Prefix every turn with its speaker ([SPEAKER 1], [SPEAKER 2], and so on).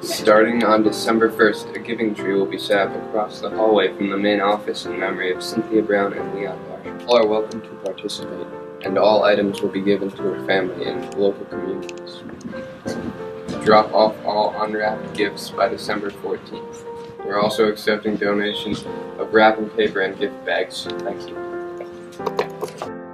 [SPEAKER 1] Starting on December 1st, a giving tree will be set up across the hallway from the main office in memory of Cynthia Brown and Leon Marsh. All are welcome to participate, and all items will be given to her family and local communities. Drop off all unwrapped gifts by December 14th. We're also accepting donations of wrapping paper and gift bags. Thank you.